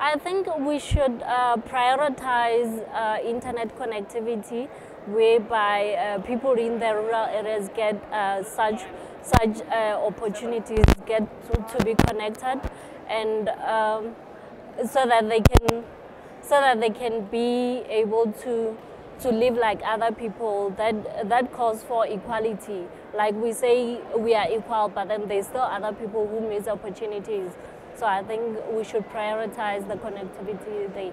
I think we should uh, prioritize uh, internet connectivity whereby uh, people in the rural areas get uh, such such uh, opportunities get to, to, be connected and um, so that they can so that they can be able to to live like other people that that calls for equality. Like we say we are equal but then there's still other people who miss opportunities. So I think we should prioritize the connectivity they